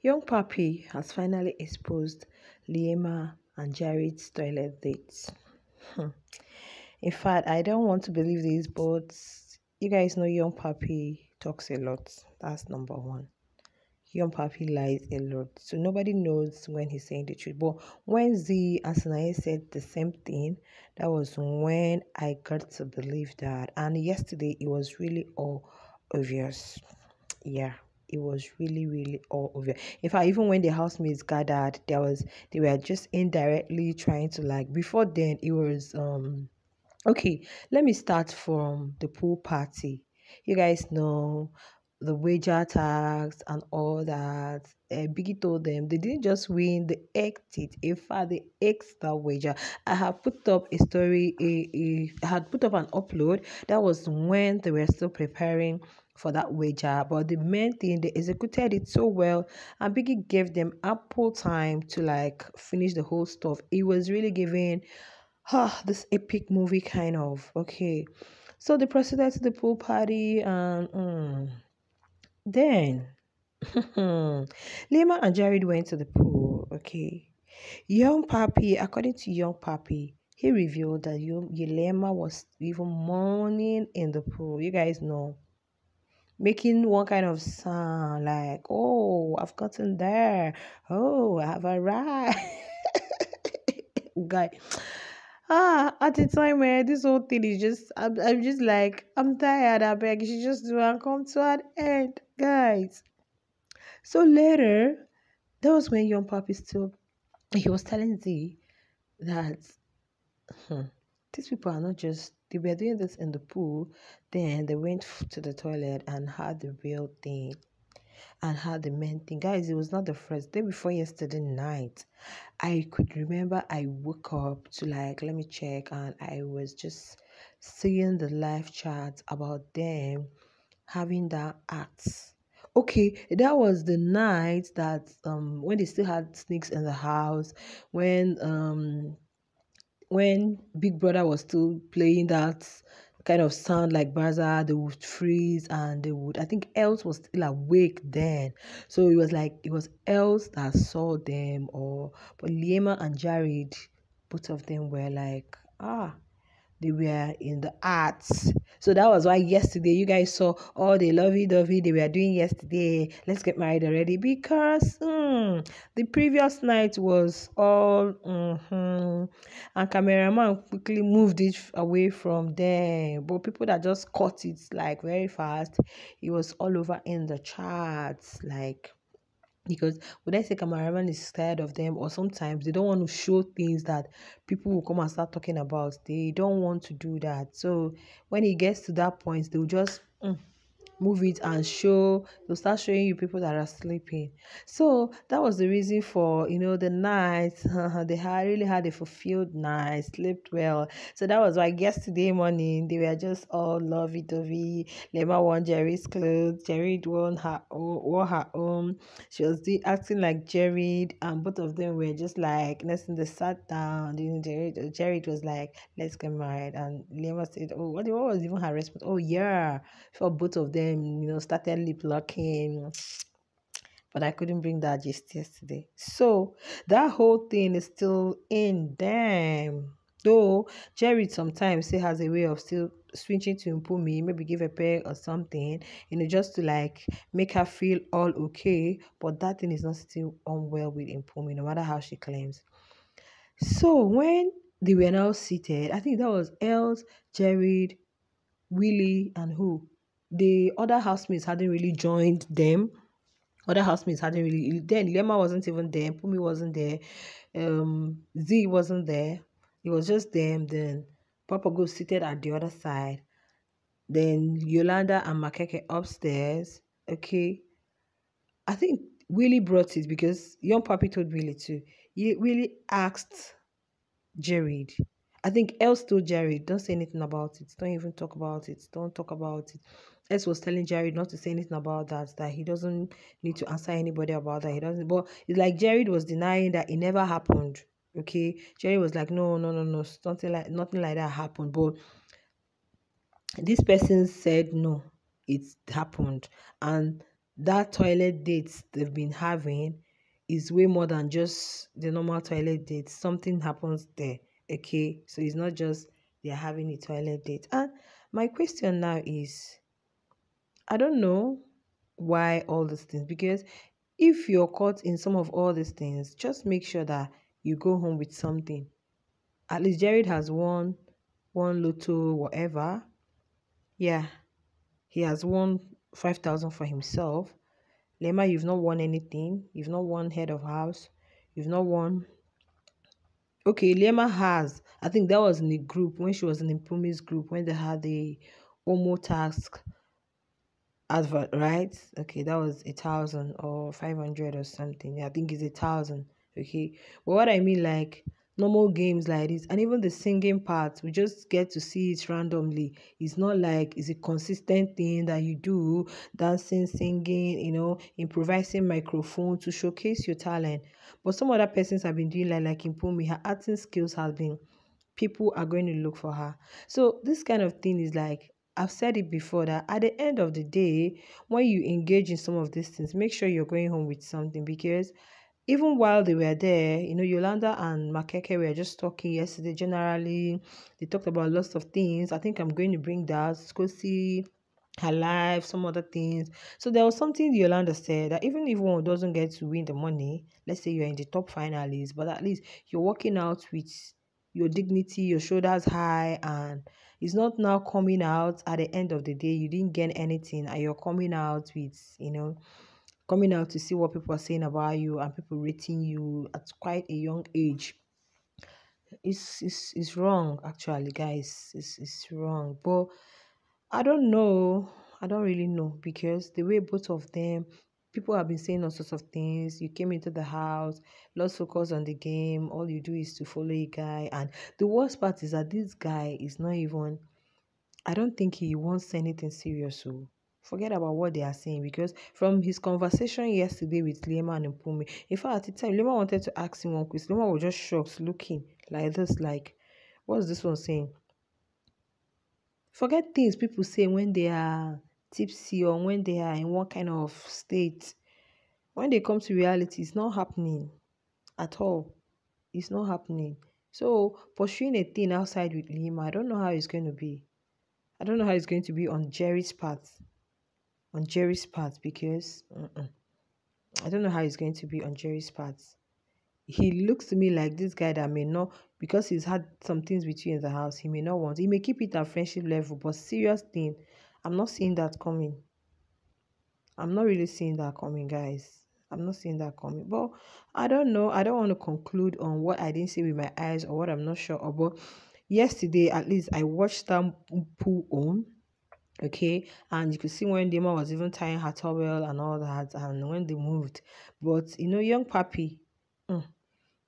Young Papi has finally exposed Liema and Jareed's toilet dates. Hmm. In fact, I don't want to believe this, but you guys know Young Papi talks a lot. That's number one. Young Papi lies a lot. So nobody knows when he's saying the truth. But when Zee and Sinaye said the same thing, that was when I got to believe that. And yesterday, it was really all obvious. Yeah it was really really all over. In fact even when the housemates gathered there was they were just indirectly trying to like before then it was um okay let me start from the pool party. You guys know the wager tax and all that. Uh, Biggie told them they didn't just win, they exit. it. In fact, they wager. I have put up a story, a, a, I had put up an upload. That was when they were still preparing for that wager. But the main thing, they executed it so well, and Biggie gave them ample time to like finish the whole stuff. It was really giving ah, this epic movie kind of okay. So they proceeded to the pool party, and mm, then Liema and Jareed went to the pool. Okay, young Papi, according to young Papi, he revealed that Yelema was even mourning in the pool. You guys know making one kind of sound like, oh, I've gotten there. Oh, I have arrived. Guy. Ah, at the time where this whole thing is just, I'm, I'm just like, I'm tired. I beg you just do and come to an end, guys. So later, that was when Young Papi still, he was telling Zee that hmm, these people are not just they were doing this in the pool. Then they went to the toilet and had the real thing and had the main thing. Guys, it was not the first day before yesterday night. I could remember I woke up to like, let me check, and I was just seeing the live chat about them having that act. Okay, that was the night that um when they still had snakes in the house, when um when Big Brother was still playing that kind of sound like Baza, they would freeze and they would. I think Els was still awake then, so it was like it was Els that saw them, or but Liema and Jareed, both of them were like ah they were in the arts. So that was why yesterday you guys saw all the lovey dovey they were doing yesterday. Let's get married already because mm, the previous night was all mm-hmm, and cameraman quickly moved it away from them. But people that just caught it like very fast, it was all over in the charts like because would I say cameraman is tired of them or sometimes they don't want to show things that people will come and start talking about. They don't want to do that. So when it gets to that point, they'll just mm, move it and show they'll start showing you people that are sleeping. So that was the reason for you know the night they had really had a fulfilled night slept well. So that was why yesterday morning they were just all lovey-dovey. Liema won Jerry's clothes. Jerry won her own wore her own. She was acting like Jerry and both of them were just like next thing they sat down. Then Jerry Jerry was like let's get married. And Liema said oh what, what was even her response? Oh yeah for both of them you know, started lip locking. But I couldn't bring that gist yesterday. So that whole thing is still in them. Though Jerry sometimes still has a way of still switching to me, maybe give a peg or something, you know, just to like make her feel all okay. But that thing is not still on well with me, no matter how she claims. So when they were now seated, I think that was Els, Jareed, Willie, and who? The other housemates hadn't really joined them. Other housemates hadn't really. Then Liema wasn't even there. Pumi wasn't there. Um, Zee wasn't there. It was just them. Then Papa Ghost seated at the other side. Then Yolanda and Makhekhe upstairs. Okay. I think Willie brought it because young Papi told Willie too. He really asked Jareed. I think Els told Jareed, don't say anything about it. Don't even talk about it. Don't talk about it. S was telling Jareed not to say anything about that, that he doesn't need to answer anybody about that. He doesn't, but it's like Jareed was denying that it never happened. Okay, Jareed was like, no, no, no, no, something like nothing like that happened. But this person said no, it happened, and that toilet dates they've been having is way more than just the normal toilet date. Something happens there. Okay. So it's not just they're having a toilet date. And my question now is I don't know why all these things because if you're caught in some of all these things, just make sure that you go home with something. At least Jareed has won one lotto, whatever. Yeah, he has won 5,000 for himself. Liema, you've not won anything. You've not won head of house. You've not won. Okay, Liema has. I think that was in the group when she was in the Pumi's group when they had the Omo task advert, right? Okay, that was a thousand or five hundred or something. I think it's a thousand. Okay, but what I mean, like normal games like this and even the singing part we just get to see it randomly it's not like it's a consistent thing that you do dancing singing you know improvising microphone to showcase your talent but some other persons have been doing like like in Pumi, her acting skills has been people are going to look for her so this kind of thing is like I've said it before that at the end of the day, when you engage in some of these things, make sure you're going home with something because even while they were there, you know, Yolanda and Makhekhe were just talking yesterday. Generally, they talked about lots of things. I think I'm going to bring that. See her life, some other things. So there was something Yolanda said that even if one doesn't get to win the money, let's say you're in the top finalists, but at least you're working out with your dignity, your shoulders high, and it's not now coming out at the end of the day. You didn't gain anything, and you're coming out with, you know, coming out to see what people are saying about you and people rating you at quite a young age. It's it's, it's wrong actually guys. It's, it's wrong. But i don't know. I don't really know because the way both of them people have been saying all sorts of things you came into the house lost focus on the game all you do is to follow a guy and the worst part is that this guy is not even i don't think he wants anything serious so forget about what they are saying because from his conversation yesterday with Liema and Mpumi, in fact, at the time, Liema wanted to ask him one question. Liema was just shocked, looking like this, like, what's this one saying? Forget things people say when they are tipsy or when they are in one kind of state. When they come to reality, it's not happening at all. It's not happening. So pursuing a thing outside with Liema, I don't know how it's going to be. I don't know how it's going to be on Jerry's part on Jerry's part because uh-uh. I don't know how it's going to be on Jerry's part. He looks to me like this guy that may not, because he's had some things with you in the house, he may not want. He may keep it at friendship level, but serious thing, I'm not seeing that coming. I'm not really seeing that coming, guys. I'm not seeing that coming. But I don't know. I don't want to conclude on what I didn't see with my eyes or what I'm not sure about. Yesterday, at least, I watched them pull on okay and you could see when Dima was even tying her towel and all that and when they moved but you know young papi mm,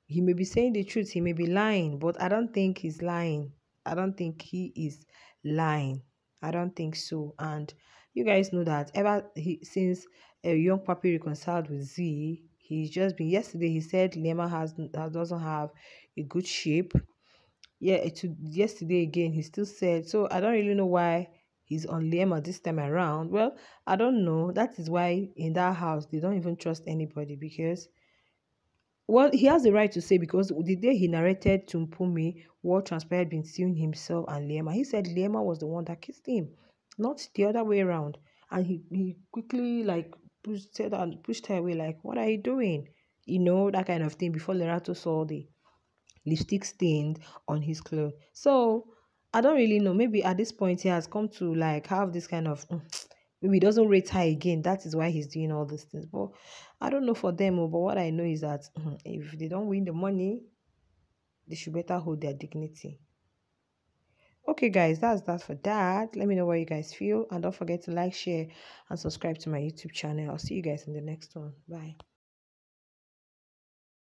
he may be saying the truth he may be lying but i don't think he's lying i don't think he is lying i don't think so and you guys know that ever he since a Young Papi reconciled with Zee he's just been yesterday he said Liema has doesn't have a good shape yeah it yesterday again he still said so i don't really know why he's on Liema this time around. Well, I don't know. That is why in that house they don't even trust anybody because well, he has the right to say because the day he narrated to Mpumi what transpired between himself and Liema, he said Liema was the one that kissed him, not the other way around. And he, he quickly like pushed said and pushed her away, like, What are you doing? You know, that kind of thing before Lerato saw the lipstick stained on his clothes. So I don't really know. Maybe at this point he has come to like have this kind of mm, maybe he doesn't rate her again. That is why he's doing all these things. But I don't know for them. Oh, but what I know is that mm, if they don't win the money, they should better hold their dignity. Okay, guys, that's that for that. Let me know what you guys feel. And don't forget to like, share, and subscribe to my YouTube channel. I'll see you guys in the next one. Bye.